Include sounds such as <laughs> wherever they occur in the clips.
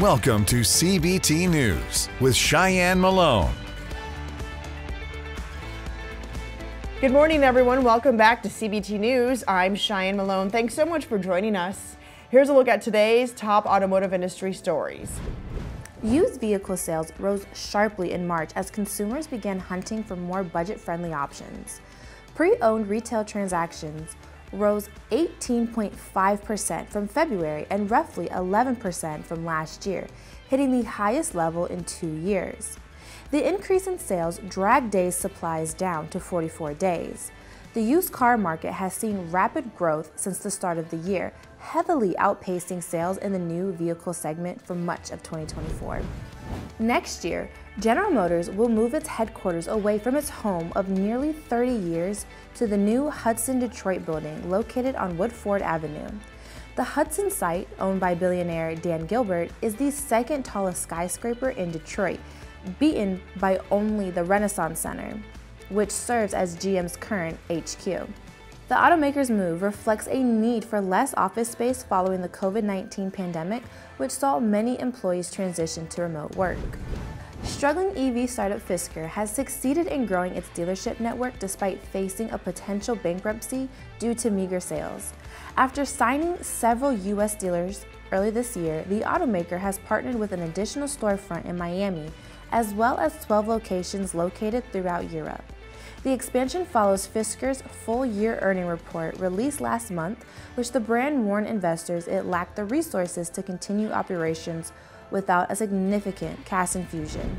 Welcome to CBT News with Cheyenne Malone. Good morning, everyone. Welcome back to CBT News. I'm Cheyenne Malone. Thanks so much for joining us. Here's a look at today's top automotive industry stories. Used vehicle sales rose sharply in March as consumers began hunting for more budget-friendly options. Pre-owned retail transactions rose 18.5% from February and roughly 11% from last year, hitting the highest level in two years. The increase in sales dragged days supplies down to 44 days. The used car market has seen rapid growth since the start of the year, heavily outpacing sales in the new vehicle segment for much of 2024. Next year, General Motors will move its headquarters away from its home of nearly 30 years to the new Hudson Detroit building located on Woodward Avenue. The Hudson site, owned by billionaire Dan Gilbert, is the second tallest skyscraper in Detroit, beaten by only the Renaissance Center, which serves as GM's current HQ. The automaker's move reflects a need for less office space following the COVID-19 pandemic, which saw many employees transition to remote work. Struggling EV startup Fisker has succeeded in growing its dealership network despite facing a potential bankruptcy due to meager sales. After signing several U.S. dealers early this year, the automaker has partnered with an additional storefront in Miami, as well as 12 locations located throughout Europe. The expansion follows Fisker's full year earning report released last month, which the brand warned investors it lacked the resources to continue operations without a significant cash infusion.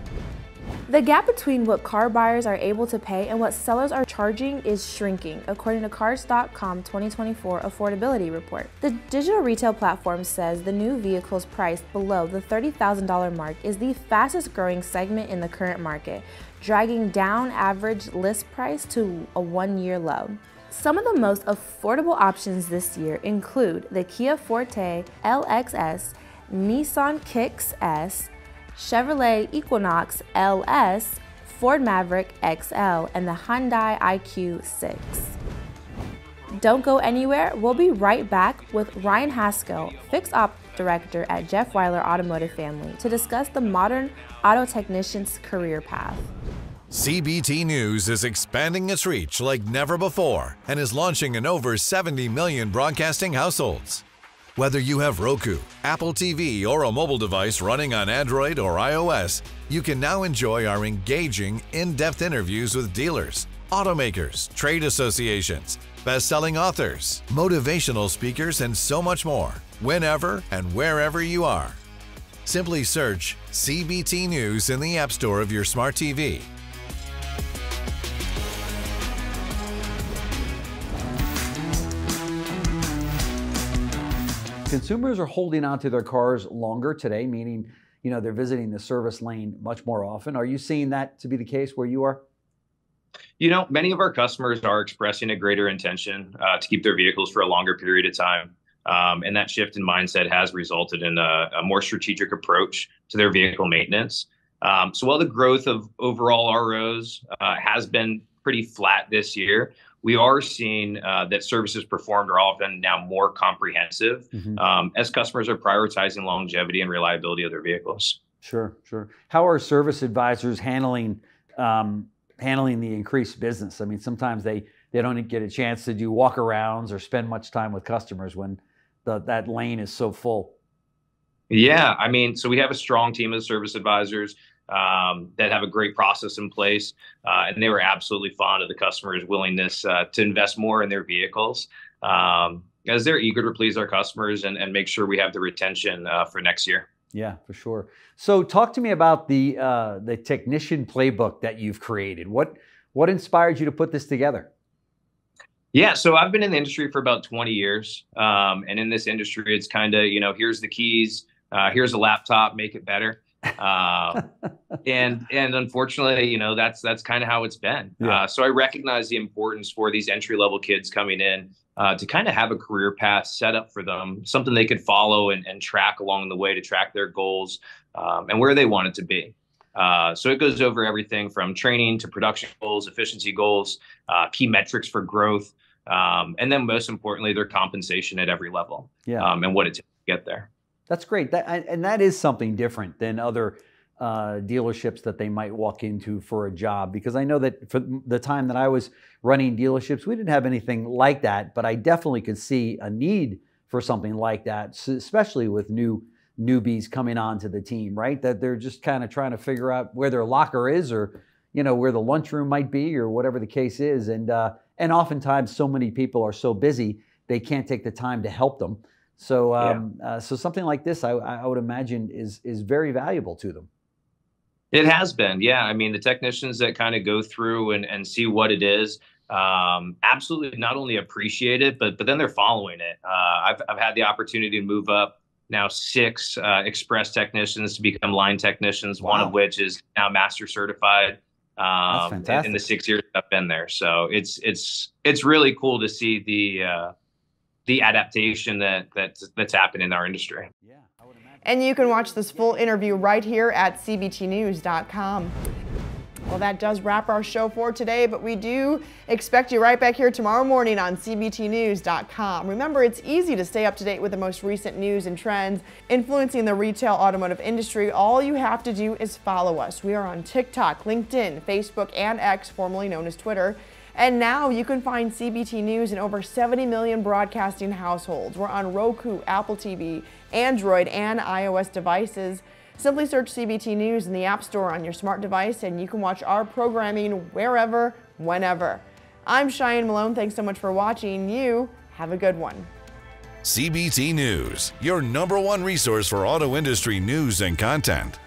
The gap between what car buyers are able to pay and what sellers are charging is shrinking, according to Cars.com 2024 affordability report. The digital retail platform says the new vehicles priced below the $30,000 mark is the fastest growing segment in the current market, dragging down average list price to a one-year low. Some of the most affordable options this year include the Kia Forte LXS, Nissan Kicks S, Chevrolet Equinox LS, Ford Maverick XL, and the Hyundai Ioniq 6. Don't go anywhere, we'll be right back with Ryan Haskell, Fix Op Director at Jeff Wyler Automotive Family, to discuss the modern auto technician's career path. CBT News is expanding its reach like never before and is launching in over 70 million broadcasting households. Whether you have Roku, Apple TV, or a mobile device running on Android or iOS, you can now enjoy our engaging, in depth interviews with dealers, automakers, trade associations, best selling authors, motivational speakers, and so much more, whenever and wherever you are. Simply search CBT News in the App Store of your smart TV Consumers are holding on to their cars longer today, meaning you know they're visiting the service lane much more often. Are you seeing that to be the case where you are? You know, many of our customers are expressing a greater intention uh, to keep their vehicles for a longer period of time. Um, and that shift in mindset has resulted in a, a more strategic approach to their vehicle maintenance. Um, so while the growth of overall ROs uh, has been pretty flat this year, we are seeing uh, that services performed are often now more comprehensive mm-hmm. um, as customers are prioritizing longevity and reliability of their vehicles. Sure, sure. How are service advisors handling um, handling the increased business? I mean, sometimes they they don't get a chance to do walkarounds or spend much time with customers when the, that lane is so full. Yeah, I mean, so we have a strong team of service advisors um, that have a great process in place. Uh, and they were absolutely fond of the customers' willingness uh, to invest more in their vehicles um, as they're eager to please our customers and, and make sure we have the retention uh, for next year. Yeah, for sure. So, talk to me about the uh, the technician playbook that you've created. What what inspired you to put this together? Yeah, so I've been in the industry for about 20 years, um, and in this industry, it's kind of you know here's the keys, uh, here's a laptop, make it better uh, <laughs> and and unfortunately, you know that's that's kind of how it's been. Yeah. Uh, so I recognize the importance for these entry level kids coming in uh, to kind of have a career path set up for them, something they could follow and, and track along the way to track their goals um, and where they want it to be. Uh, so it goes over everything from training to production goals, efficiency goals, uh, key metrics for growth, um, and then most importantly, their compensation at every level. Yeah. Um, and what it takes to get there. That's great. That, and that is something different than other uh, dealerships that they might walk into for a job. Because I know that for the time that I was running dealerships, we didn't have anything like that, but I definitely could see a need for something like that, especially with new newbies coming onto the team, right? That they're just kind of trying to figure out where their locker is or, you know, where the lunchroom might be or whatever the case is. And, uh, and oftentimes so many people are so busy, they can't take the time to help them. So, um, yeah. uh, so something like this, I, I would imagine is, is very valuable to them. It has been, yeah. I mean, the technicians that kind of go through and, and see what it is, um, absolutely not only appreciate it, but but then they're following it. Uh, I've I've had the opportunity to move up now six uh, express technicians to become line technicians. Wow. One of which is now master certified. Um, in, in, the six years I've been there, so it's it's it's really cool to see the uh, the adaptation that that's that's happened in our industry. Yeah. And you can watch this full interview right here at cbtnews.com. Well, that does wrap our show for today, but we do expect you right back here tomorrow morning on CBTNews.com. Remember, it's easy to stay up to date with the most recent news and trends influencing the retail automotive industry. All you have to do is follow us. We are on TikTok, LinkedIn, Facebook, and X, formerly known as Twitter. And now you can find CBT News in over 70 million broadcasting households. We're on Roku, Apple TV, Android, and iOS devices. Simply search CBT News in the App Store on your smart device and you can watch our programming wherever, whenever. I'm Cheyenne Malone. Thanks so much for watching. You have a good one. CBT News, your number one resource for auto industry news and content.